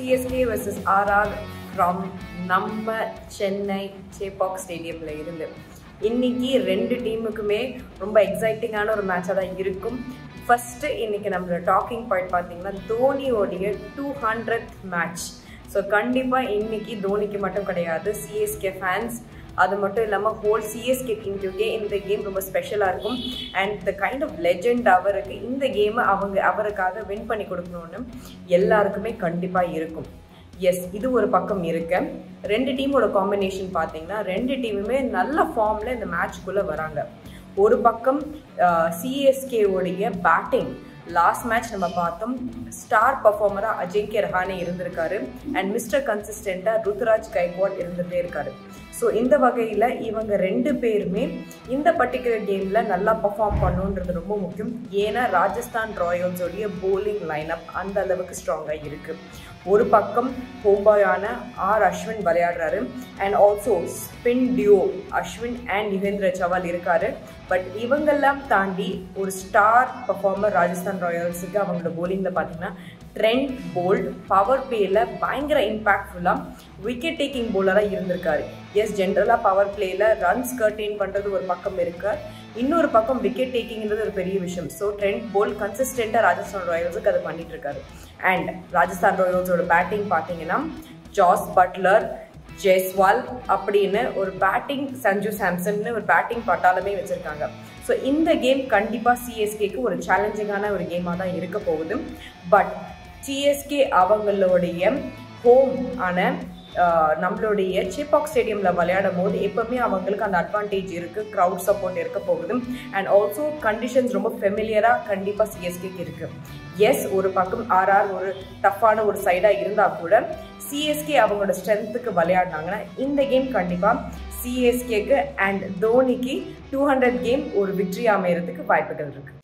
CSK versus RR from நம்ம சென்னை சேபாக் ஸ்டேடியமில் இருந்து. இன்னைக்கு ரெண்டு டீமுக்குமே ரொம்ப எக்ஸைட்டிங்கான ஒரு மேட்சாக தான் இருக்கும். ஃபஸ்ட்டு இன்னைக்கு நம்மளோட டாக்கிங் பாயிண்ட் பார்த்தீங்கன்னா தோனியோடைய டூ ஹண்ட்ரட் மேட்ச் ஸோ கண்டிப்பாக இன்னைக்கு தோனிக்கு மட்டும் கிடையாது சிஎஸ்கே ஃபேன்ஸ் அது மட்டும் இல்லாமல் ஹோல் சிஎஸ்கே டீமுக்கே இந்த கேம் ரொம்ப ஸ்பெஷலாக இருக்கும். And the kind of legend அவருக்கு இந்த கேமை அவங்க அவருக்காக வின் பண்ணி கொடுக்கணும்னு எல்லாருக்குமே கண்டிப்பாக இருக்கும். எஸ் இது ஒரு பக்கம் இருக்கு. ரெண்டு டீமோட காம்பினேஷன் பார்த்தீங்கன்னா ரெண்டு டீமுமே நல்ல ஃபார்மில் இந்த மேட்ச்க்குள்ளே வராங்க. ஒரு பக்கம் சிஎஸ்கேவுடைய பேட்டிங் லாஸ்ட் மேட்ச் நம்ம பார்த்தோம். ஸ்டார் பர்ஃபார்மராக அஜிங்கிய ரஹானே இருந்திருக்காரு. அண்ட் மிஸ்டர் கன்சிஸ்டண்ட்டாக ருத்ராஜ் கைக்வாட் இருந்துகிட்டே இருக்காரு. ஸோ இந்த வகையில் இவங்க ரெண்டு பேருமே இந்த பர்டிகுலர் கேமில் நல்லா பர்ஃபார்ம் பண்ணுன்றது ரொம்ப முக்கியம். ஏன்னா ராஜஸ்தான் ராயல்ஸோடைய போலிங் லைனப் அந்த அளவுக்கு ஸ்ட்ராங்காக இருக்குது ஒரு பக்கம் ஹோம்பாயான R Ashwin விளையாடுறாரு and also spin duo Ashwin and Yuzvendra Chahal இருக்காரு. பட் இவங்கெல்லாம் தாண்டி ஒரு ஸ்டார் பர்ஃபார்மர் ராஜஸ்தான் ராயல்ஸுக்கு அவங்களோட போலிங்கில் பார்த்தீங்கன்னா ட்ரெண்ட் போல்ட் பவர் பிளேயில் பயங்கர இம்பாக்ட்ஃபுல்லாக விக்கெட் டேக்கிங் போலராக இருந்திருக்காரு. எஸ் ஜென்ரலாக பவர் பிளேயில் ரன்ஸ் கர்டெயின் பண்ணுறது ஒரு பக்கம் இருக்குது இன்னொரு பக்கம் விக்கெட் டேக்கிங்கிறது ஒரு பெரிய விஷயம். ஸோ ட்ரெண்ட் போல் கன்சிஸ்டண்ட்டாக ராஜஸ்தான் ராயல்ஸுக்கு அதை பண்ணிட்டு இருக்காரு. அண்ட் ராஜஸ்தான் ராயல்ஸோட பேட்டிங் பார்த்தீங்கன்னா ஜாஸ் பட்லர் ஜெய்ஸ்வால் அப்படின்னு ஒரு பேட்டிங் சஞ்சு சாம்சன்னு ஒரு பேட்டிங் பட்டாலுமே வச்சுருக்காங்க. ஸோ இந்த கேம் கண்டிப்பாக சிஎஸ்கேக்கு ஒரு சேலஞ்சிங்கான ஒரு கேமாக தான் இருக்க போகுது. பட் சிஎஸ்கே அவங்களுடைய ஹோம் ஆன நம்மளுடைய சிப்பாக் ஸ்டேடியமில் விளையாடும் போது எப்போவுமே அவங்களுக்கு அந்த அட்வான்டேஜ் இருக்குது க்ரௌட் சப்போர்ட் இருக்க போகுது. அண்ட் ஆல்சோ கண்டிஷன்ஸ் ரொம்ப ஃபெமிலியராக கண்டிப்பாக சிஎஸ்கேக்கு இருக்குது எஸ் ஒரு பக்கம் ஆர்ஆர் ஒரு டஃப்பான ஒரு சைடாக இருந்தால் கூட சிஎஸ்கே அவங்களோட ஸ்ட்ரென்த்துக்கு விளையாடினாங்கன்னா இந்த கேம் கண்டிப்பாக சிஎஸ்கேக்கு அண்ட் தோனிக்கு டூ ஹண்ட்ரட் கேம் ஒரு விக்ட்ரி அமையறதுக்கு வாய்ப்புகள் இருக்குது